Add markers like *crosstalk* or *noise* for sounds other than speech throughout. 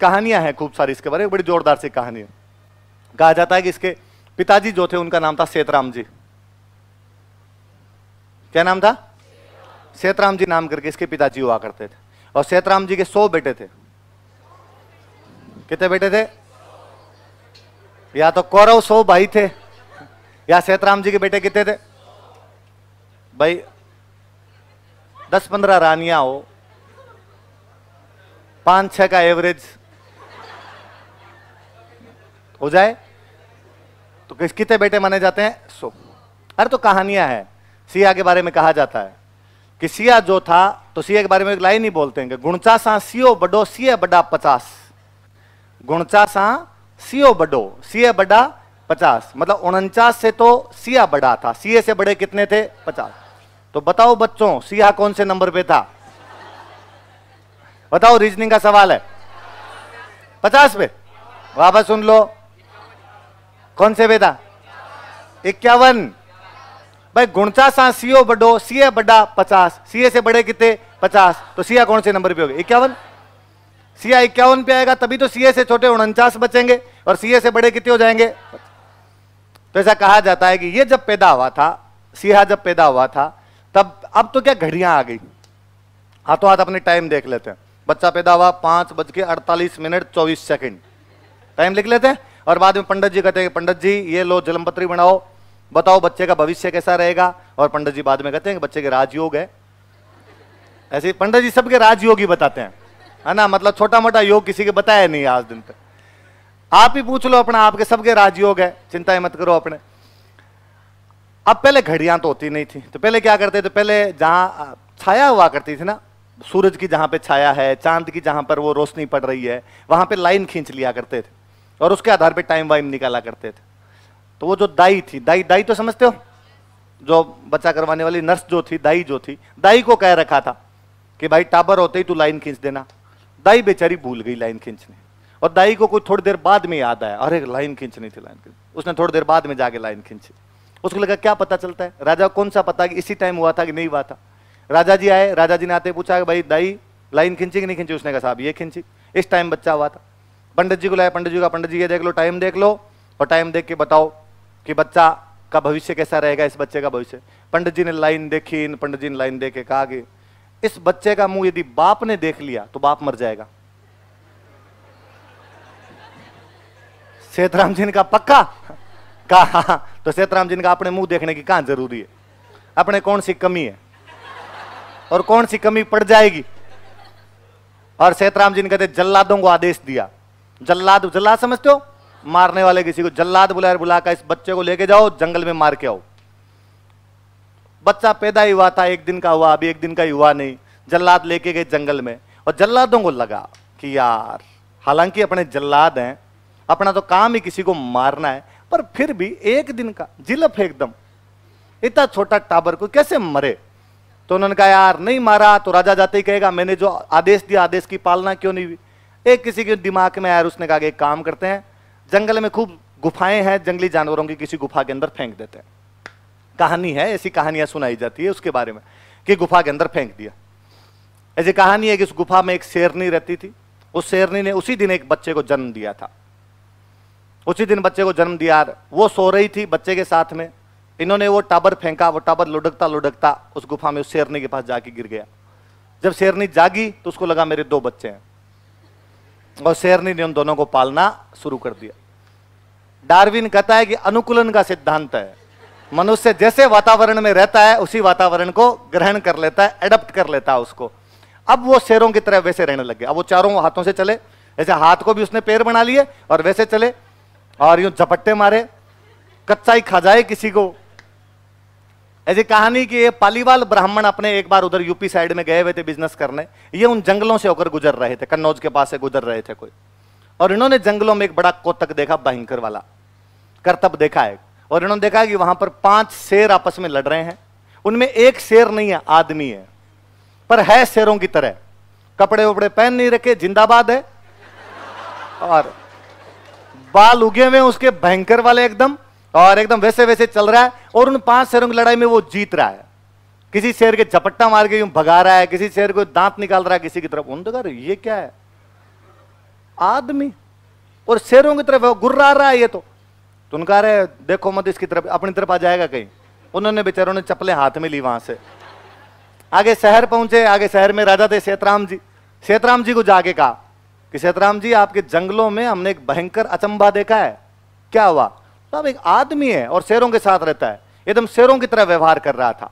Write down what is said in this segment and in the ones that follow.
कहानियाँ हैं खूब सारी इसके बारे में, बड़ी जोरदार सी कहानी है। कहा जाता है कि इसके पिताजी जो थे, उनका नाम था सेतराम जी। क्या नाम था? सेतराम जी नाम करके इसके पिताजी हुआ करते थे। और सेतराम जी के सौ बेटे थे। कितने बेटे थे? या तो कौरव सौ भाई थे, या सेतराम जी के बेटे कितने थे? भाई, दस पंद्रह रानियाँ हो, पाँच छह का एवरेज हो जाए तो किस, कितने बेटे माने जाते हैं? सो। अरे तो कहानियाँ हैं। सिया के बारे में कहा जाता है कि सिया जो था तो सिया के बारे में एक लाइन ही बोलते हैं गुणचा सा सियो बडो, सिया बड़ा पचास। गुणचा सा सियो बडो, सिया बड़ा पचास। मतलब उनचास से तो सिया बड़ा था। सीए से बड़े कितने थे? पचास। तो बताओ बच्चों, सिया कौन से नंबर पे था? बताओ रीजनिंग का सवाल है। पचास पे। वापस सुन लो। कौन से था इक्यावन। भाई, गुणचा सा, सीओ बडो, सीए बड़ा पचास। सीए से बड़े कितने? पचास। तो सिया कौन से नंबर पे हो गए इक्यावन। सीआ इक्यावन पे आएगा, तभी तो सीए से छोटे उनचास बचेंगे और सीए से बड़े कितने हो जाएँगे? तो ऐसा कहा जाता है कि ये जब पैदा हुआ था सिया जब पैदा हुआ था, तब, अब तो क्या घड़ियाँ आ गई? हाथों हाथ अपने टाइम देख लेते हैं। बच्चा पैदा हुआ, पाँच बज के अड़तालीस मिनट चौबीस सेकेंड। टाइम लिख लेते हैं? और बाद में पंडित जी कहते हैं पंडित जी, ये लो जलमपत्री बनाओ, बताओ बच्चे का भविष्य कैसा रहेगा? और पंडित जी बाद में कहते हैं कि बच्चे के राजयोग है। ऐसे पंडित जी सबके राजयोग ही बताते हैं। है ना? मतलब छोटा मोटा योग किसी के बताया नहीं आज दिन तक आप ही पूछ लो अपना, आपके सबके राजयोग है। चिंता मत करो अपने। अब पहले घड़ियाँ तो होती नहीं थी। तो पहले क्या करते थे? पहले जहाँ छाया हुआ करती थी ना, सूरज की जहाँ पे छाया है, चाँद की जहाँ पर वो रोशनी पड़ रही है, वहाँ पे लाइन खींच लिया करते थे। और उसके आधार पे टाइम वाइम निकाला करते थे। तो वो जो दाई थी, दाई दाई तो समझते हो? जो बच्चा करवाने वाली नर्स जो थी, दाई जो थी, दाई को कह रखा था कि भाई टाबर होते ही तू लाइन खींच देना। दाई बेचारी भूल गई लाइन खींचने। और दाई को कोई थोड़ी देर बाद में याद आया, अरे लाइन खींचनी थी, लाइन खींच उसने थोड़ी देर बाद में जाके लाइन खींची। उसको लगा, क्या पता चलता है? राजा कौन सा पता कि इसी टाइम हुआ था कि नहीं हुआ था? राजा जी आए, राजा जी ने आते पूछा कि भाई दाई लाइन खींची कि नहीं खींची? उसने कहा, साहब, ये खींची। इस टाइम बच्चा हुआ था। पंडित जी को लाया, पंडित जी का, पंडित जी ये देख लो टाइम देख लो, और टाइम देख के बताओ कि बच्चा का भविष्य कैसा रहेगा, इस बच्चे का भविष्य। पंडित जी ने लाइन देखी, पंडित जी ने लाइन देख के कहा कि इस बच्चे का मुँह यदि बाप ने देख लिया तो बाप मर जाएगा। सेतराम जी ने कहा, पक्का? कहा तो सेतराम जी ने कहा, अपने मुँह देखने की कहाँ ज़रूरी है? अपने कौन सी कमी है? और कौन सी कमी पड़ जाएगी? और सेतराम जी ने कहते, जल्लादों को आदेश दिया। जल्लाद जल्लाद समझते हो? मारने वाले किसी को जल्लाद बुलाया बुलाकर इस बच्चे को लेके जाओ, जंगल में मार के आओ। बच्चा पैदा ही हुआ था, एक दिन का हुआ, अभी एक दिन का ही हुआ नहीं। जल्लाद लेके गए जंगल में और जल्लादों को लगा कि यार, हालाँकि अपने जल्लाद हैं, अपना तो काम ही किसी को मारना है, पर फिर भी एक दिन का जिलफ एकदम, इतना छोटा टाबर को कैसे मरे? तो उन्होंने कहा, यार, नहीं मारा तो राजा जाते ही कहेगा, मैंने जो आदेश दिया, आदेश की पालना क्यों नहीं हुई? एक किसी के दिमाग में आया उसने कहा एक काम करते हैं, जंगल में खूब गुफाएँ हैं, जंगली जानवरों की किसी गुफा के अंदर फेंक देते हैं। कहानी है, ऐसी कहानियाँ सुनाई जाती है उसके बारे में, कि गुफा के अंदर फेंक दिया। ऐसी कहानी है कि उस गुफा में एक शेरनी रहती थी। उस शेरनी ने उसी दिन एक बच्चे को जन्म दिया था। उसी दिन बच्चे को जन्म दिया, वो सो रही थी बच्चे के साथ में। इन्होंने वो टाबर फेंका, वो टाबर लुढ़कता लुढ़कता उस गुफा में उस शेरनी के पास जाके गिर गया। जब शेरनी जागी तो उसको लगा मेरे दो बच्चे हैं। और शेरनी ने उन दोनों को पालना शुरू कर दिया। डार्विन कहता है कि अनुकूलन का सिद्धांत है। मनुष्य जैसे वातावरण में रहता है, उसी वातावरण को ग्रहण कर लेता है एडप्ट कर लेता है उसको। अब वो शेरों की तरह वैसे रहने लगे अब वो चारों हाथों से चले। ऐसे हाथ को भी उसने पैर बना लिए और वैसे चले और यूँ झपट्टे मारे, कच्चाई खा जाए किसी को। ऐसी कहानी कि ये पालीवाल ब्राह्मण अपने एक बार उधर यूपी साइड में गए हुए थे बिज़नेस करने। ये उन जंगलों से होकर गुजर रहे थे, कन्नौज के पास से गुजर रहे थे कोई। और इन्होंने जंगलों में एक बड़ा कोतक देखा, भयंकर वाला। करतब देखा है और इन्होंने देखा कि वहाँ पर पाँच शेर आपस में लड़ रहे हैं। उनमें एक शेर नहीं है, आदमी है। पर है शेरों की तरह। कपड़े वपड़े पहन नहीं रखे, जिंदाबाद है। और बाल उगे हुए उसके, भयंकर वाले एकदम। और एकदम वैसे वैसे चल रहा है और उन पाँच शेरों की लड़ाई में वो जीत रहा है। किसी शेर के झपट्टा मार के यूँ भगा रहा है, किसी शेर को दांत निकाल रहा है, किसी की तरफ़। उन तो ये क्या है? आदमी। और शेरों की तरफ़ गुर्रा रहा है ये तो। तुम कह रहे, देखो मत इसकी तरफ़, अपनी तरफ़ आ जाएगा कहीं। उन्होंने बेचारों ने चप्पलें हाथ में ली वहाँ से। आगे शहर पहुँचे, आगे शहर में राजा थे सेतराम जी। सेतराम जी को जाके कहा कि, सेतराम जी, आपके जंगलों में हमने एक भयंकर अचंबा देखा है। क्या हुआ? साहब एक आदमी है और शेरों के साथ रहता है। एकदम शेरों की तरह व्यवहार कर रहा था।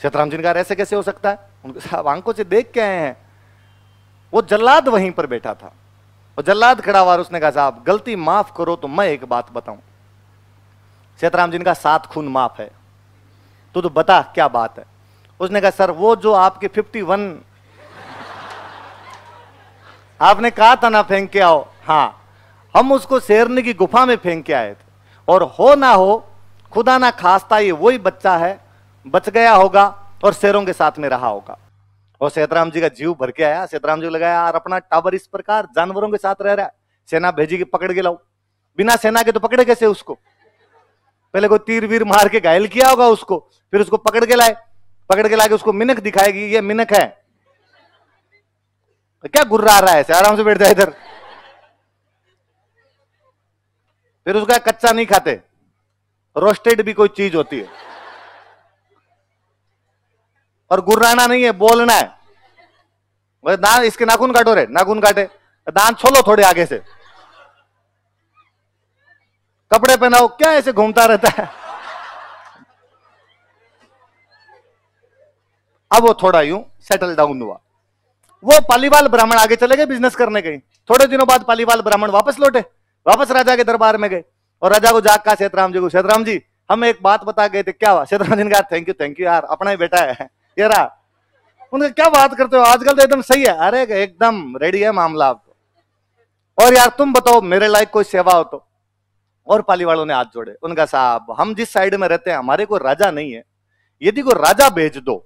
सेतराम जी ने कहा ऐसे कैसे हो सकता है? उनके साहब आँखों से देख के आए हैं। वो जल्लाद वहीं पर बैठा था। और जल्लाद खड़ा हुआ उसने कहा, साहब, गलती माफ़ करो तो मैं एक बात बताऊँ। सेतराम जी ने कहा सात खून माफ़ है तो तो बता क्या बात है? उसने कहा, सर, वो जो आपके फिफ्टी वन आपने कहा था ना, फेंक के आओ। हाँ। हम उसको शेरनी की गुफा में फेंक के आए थे। और हो ना हो, खुदा ना खास्ता, ये वही बच्चा है, बच गया होगा और शेरों के साथ में रहा होगा। और सेतराम जी का जीव भर के आया। सेतराम जी लगाया यार, अपना टावर इस प्रकार जानवरों के साथ रह रहा है। सेना भेजी के पकड़ के लाओ। बिना सेना के तो पकड़े कैसे उसको? पहले कोई तीर वीर मार के घायल किया होगा उसको, फिर उसको पकड़ के लाए। पकड़ के लाके उसको मिनक दिखाएगी, ये मिनक है। क्या गुर्रा रहा है? आराम से बैठ जाए इधर। फिर उसका कच्चा नहीं खाते। रोस्टेड भी कोई चीज़ होती है। और गुर्राना नहीं है, बोलना है। दांत इसके नाखून काटो रे, नाखून काटे। दांत छोलो थोड़े आगे से। कपड़े पहनाओ, क्या ऐसे घूमता रहता है? अब वो थोड़ा यूँ सेटल डाउन हुआ। वो पालीवाल ब्राह्मण आगे चले गए बिज़नेस करने गए थोड़े दिनों बाद पालीवाल ब्राह्मण वापस लौटे। वापस राजा के दरबार में गए और राजा को जाग कहा, सेतराम जी को, सेतराम जी, हम एक बात बता गए थे, क्या हुआ सेतराम जी ने कहा थैंक यू थैंक यू यार, अपना ही बेटा है, ये रहा। उनका, क्या बात करते हो? आजकल तो एकदम सही है। अरे, एकदम रेडी है मामला आप और यार, तुम बताओ, मेरे लायक कोई सेवा हो तो? और पाली वालों ने हाथ जोड़े। उनका, साहब, हम जिस साइड में रहते हैं, हमारे को राजा नहीं है। यदि कोई राजा भेज दो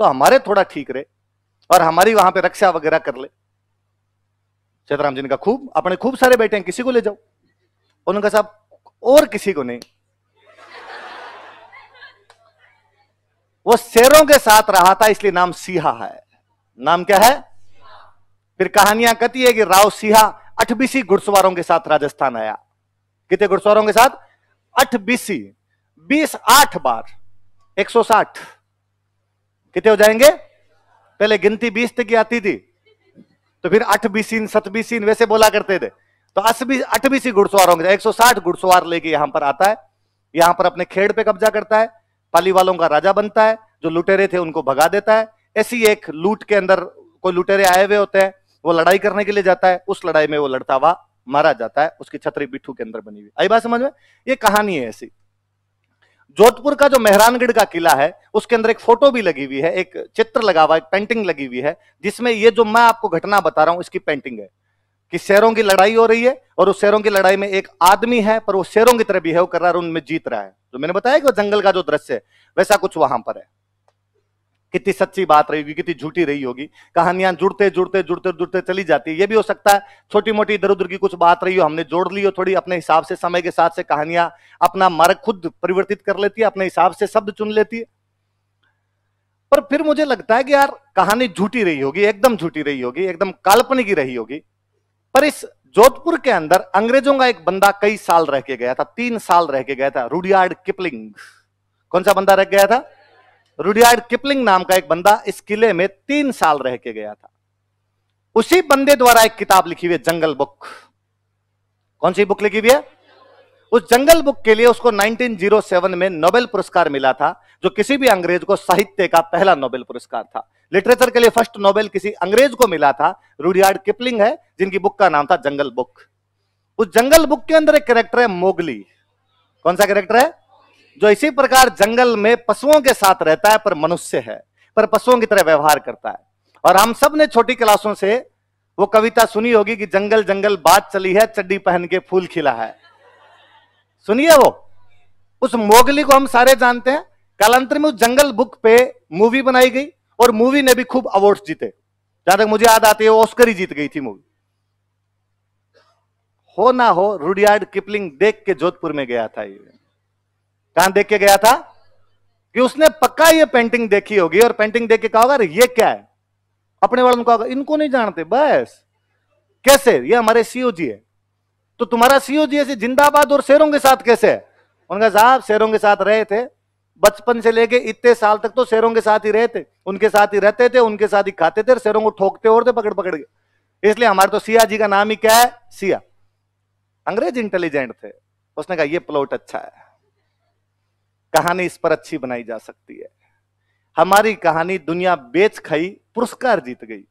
तो हमारे थोड़ा ठीक रहे और हमारी वहाँ पे रक्षा वगैरह कर ले। सीताराम जी ने कहा, खूब अपने खूब सारे बेटे हैं, किसी को ले जाओ। उनका साहब, और किसी को नहीं। वो शेरों के साथ रहा था, इसलिए नाम सिहा है। नाम क्या है? फिर कहानियाँ कहती है कि राव सिहा अठबीसी घुड़सवारों के साथ राजस्थान आया। कितने घुड़सवारों के साथ? अठ बीसी, आठ बार, एक सौ साठ। कितने हो जाएँगे? पहले गिनती बीस तक की आती थी। तो फिर अठ बीसीन सत बीसीन वैसे बोला करते थे। तो अस्सी अठ बीसी घुड़सवारों के एक सौ साठ घुड़सवार लेके यहाँ पर आता है। यहाँ पर अपने खेड़ पे कब्जा करता है, पाली वालों का राजा बनता है, जो लुटेरे थे उनको भगा देता है। ऐसी एक लूट के अंदर कोई लुटेरे आए हुए होते हैं, वो लड़ाई करने के लिए जाता है, उस लड़ाई में वो लड़ता हुआ मारा जाता है, उसकी छतरी बिट्ठू के अंदर बनी हुई। आई बात समझ में? ये कहानी है ऐसी। जोधपुर का जो मेहरानगढ़ का किला है, उसके अंदर एक फ़ोटो भी लगी हुई है, एक चित्र लगा हुआ एक पेंटिंग लगी हुई है, जिसमें ये जो मैं आपको घटना बता रहा हूँ, इसकी पेंटिंग है कि शेरों की लड़ाई हो रही है और उस शेरों की लड़ाई में एक आदमी है, पर वो शेरों की तरह बिहेव कर रहा है और उनमें जीत रहा है। जो मैंने बताया कि जंगल का जो दृश्य है, वैसा कुछ वहाँ पर है। कितनी सच्ची बात रही होगी, कितनी झूठी रही होगी। कहानियाँ जुड़ते जुड़ते जुड़ते जुड़ते चली जाती है। ये भी हो सकता है छोटी मोटी इधर उधर की कुछ बात रही हो, हमने जोड़ ली हो थोड़ी, अपने हिसाब से, समय के साथ से कहानियाँ अपना मार्ग खुद परिवर्तित कर लेती है, अपने हिसाब से शब्द चुन लेती है। पर फिर मुझे लगता है कि यार, कहानी झूठी रही होगी, एकदम झूठी रही होगी, एकदम काल्पनिक ही रही होगी। पर इस जोधपुर के अंदर अंग्रेज़ों का एक बंदा कई साल रह के गया था, तीन साल रह के गया था, रुडियार्ड किपलिंग। कौन सा बंदा रह गया था? रुडियार्ड किपलिंग नाम का एक बंदा इस किले में तीन साल रह के गया था। उसी बंदे द्वारा एक किताब लिखी हुई है, जंगल बुक। कौन सी बुक लिखी हुई है? उस जंगल बुक के लिए उसको 1907 में नोबेल पुरस्कार मिला था, जो किसी भी अंग्रेज़ को साहित्य का पहला नोबेल पुरस्कार था। लिटरेचर के लिए फ़र्स्ट नोबेल किसी अंग्रेज़ को मिला था, रूडियार्ड किपलिंग है, जिनकी बुक का नाम था जंगल बुक। उस जंगल बुक के अंदर एक कैरेक्टर है, मोगली। कौन सा कैरेक्टर है? जो इसी प्रकार जंगल में पशुओं के साथ रहता है, पर मनुष्य है, पर पशुओं की तरह व्यवहार करता है। और हम सबने छोटी क्लासों से वो कविता सुनी होगी कि जंगल जंगल, बात चली है, चड्डी पहन के फूल खिला है। सुनिए वो। उस मोगली को हम सारे जानते हैं। कालांतर में उस जंगल बुक पे मूवी बनाई गई, और मूवी ने भी खूब अवार्ड जीते। जहाँ तक मुझे याद आती है ऑस्कर ही जीत गई थी मूवी। हो ना हो, रुडियार्ड किपलिंग देख के जोधपुर में गया था ये। कहाँ देख के गया था कि उसने पक्का ये पेंटिंग देखी होगी और पेंटिंग देख के कहा होगा ये क्या है? अपने वालों को इनको नहीं जानते, बस। कैसे? ये हमारे सीओ जी है। तो तुम्हारा सीओ जी ऐसे जिंदाबाद और शेरों के साथ कैसे है? उनका साहब, शेरों के साथ रहे थे। बचपन से लेके इतने साल तक तो शेरों के साथ ही रहे थे। उनके साथ ही रहते थे, उनके साथ ही खाते थे शेरों को ठोकते और थे पकड़ पकड़ के। इसलिए हमारे तो सिया जी का नाम ही क्या है? सिया। अंग्रेज़ इंटेलिजेंट थे। उसने कहा यह प्लॉट अच्छा है। कहानी इस पर अच्छी बनाई जा सकती है। हमारी कहानी दुनिया बेच खाई, पुरस्कार जीत गई।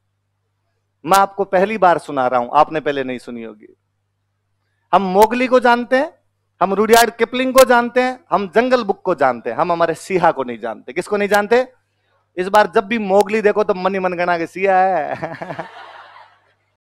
मैं आपको पहली बार सुना रहा हूँ, आपने पहले नहीं सुनी होगी। हम मोगली को जानते हैं, हम रूडियार्ड किपलिंग को जानते हैं, हम जंगल बुक को जानते हैं, हम हमारे सिहा को नहीं जानते। किसको नहीं जानते? इस बार जब भी मोगली देखो तो मन ही मन गणा के सिया है। *laughs*